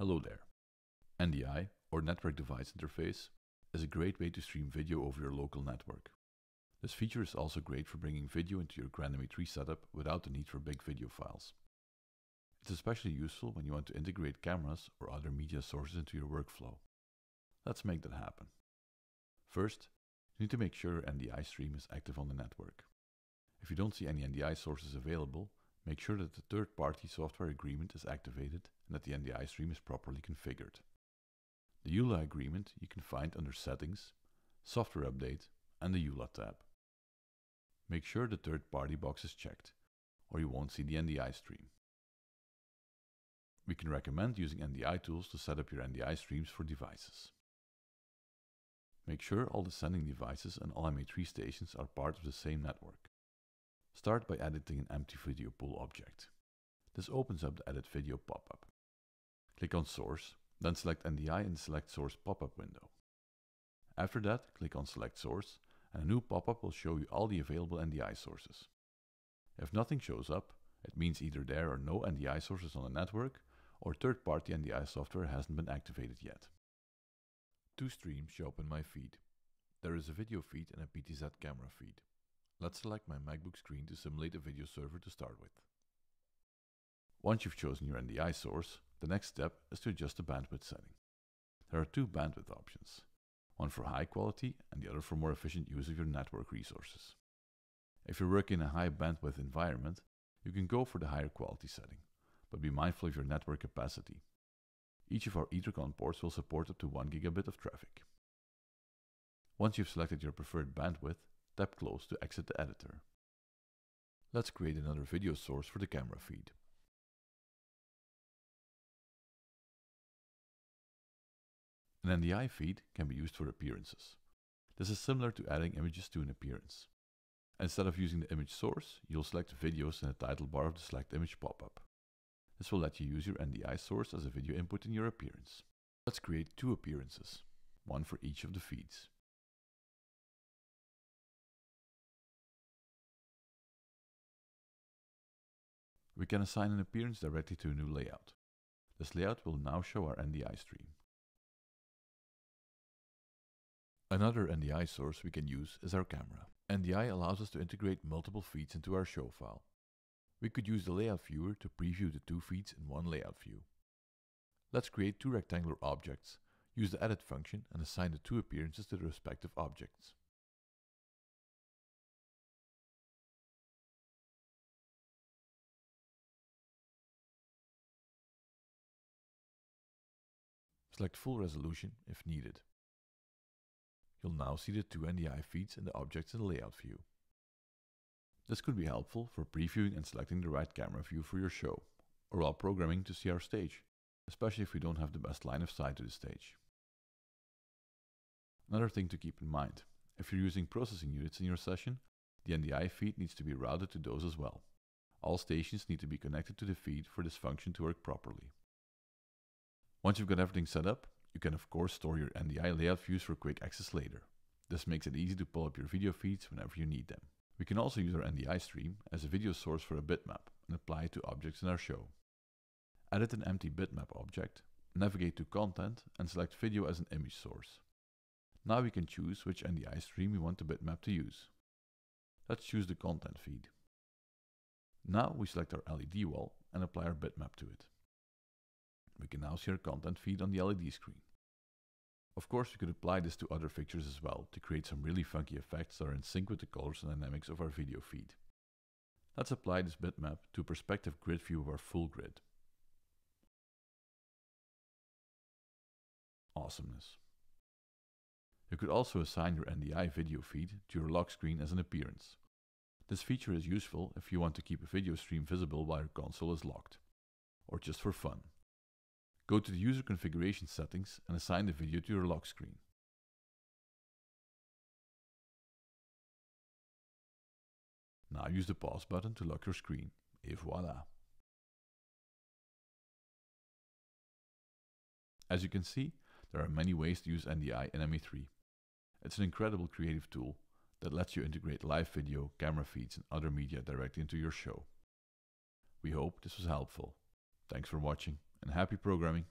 Hello there. NDI, or Network Device Interface, is a great way to stream video over your local network. This feature is also great for bringing video into your GrandMA3 setup without the need for big video files. It's especially useful when you want to integrate cameras or other media sources into your workflow. Let's make that happen. First, you need to make sure NDI stream is active on the network. If you don't see any NDI sources available, make sure that the third-party software agreement is activated and that the NDI stream is properly configured. The EULA agreement you can find under Settings, Software Update and the EULA tab. Make sure the third-party box is checked, or you won't see the NDI stream. We can recommend using NDI tools to set up your NDI streams for devices. Make sure all the sending devices and all MA3 stations are part of the same network. Start by editing an empty video pool object. This opens up the Edit Video pop-up. Click on Source, then select NDI the Select Source pop-up window. After that, click on Select Source and a new pop-up will show you all the available NDI sources. If nothing shows up, it means either there are no NDI sources on the network or third-party NDI software hasn't been activated yet. Two streams show up in my feed. There is a video feed and a PTZ camera feed. Let's select my MacBook screen to simulate a video server to start with. Once you've chosen your NDI source, the next step is to adjust the bandwidth setting. There are two bandwidth options, one for high quality and the other for more efficient use of your network resources. If you're working in a high bandwidth environment, you can go for the higher quality setting, but be mindful of your network capacity. Each of our Ethercon ports will support up to 1 gigabit of traffic. Once you've selected your preferred bandwidth, tap close to exit the editor. Let's create another video source for the camera feed. An NDI feed can be used for appearances. This is similar to adding images to an appearance. Instead of using the image source, you'll select videos in the title bar of the select image pop-up. This will let you use your NDI source as a video input in your appearance. Let's create two appearances, one for each of the feeds. We can assign an appearance directly to a new layout. This layout will now show our NDI stream. Another NDI source we can use is our camera. NDI allows us to integrate multiple feeds into our show file. We could use the layout viewer to preview the two feeds in one layout view. Let's create two rectangular objects, use the edit function and assign the two appearances to the respective objects. Select full resolution if needed. You'll now see the two NDI feeds and the objects in the layout view. This could be helpful for previewing and selecting the right camera view for your show, or while programming to see our stage, especially if we don't have the best line of sight to the stage. Another thing to keep in mind, if you're using processing units in your session, the NDI feed needs to be routed to those as well. All stations need to be connected to the feed for this function to work properly. Once you've got everything set up, you can of course store your NDI layout views for quick access later. This makes it easy to pull up your video feeds whenever you need them. We can also use our NDI stream as a video source for a bitmap and apply it to objects in our show. Edit an empty bitmap object, navigate to Content and select Video as an image source. Now we can choose which NDI stream we want the bitmap to use. Let's choose the content feed. Now we select our LED wall and apply our bitmap to it. We can now see our content feed on the LED screen. Of course, we could apply this to other fixtures as well to create some really funky effects that are in sync with the colors and dynamics of our video feed. Let's apply this bitmap to a perspective grid view of our full grid. Awesomeness. You could also assign your NDI video feed to your lock screen as an appearance. This feature is useful if you want to keep a video stream visible while your console is locked, or just for fun. Go to the user configuration settings and assign the video to your lock screen. Now use the pause button to lock your screen, et voila. As you can see, there are many ways to use NDI in MA3. It's an incredible creative tool that lets you integrate live video, camera feeds and other media directly into your show. We hope this was helpful. Thanks for watching and happy programming.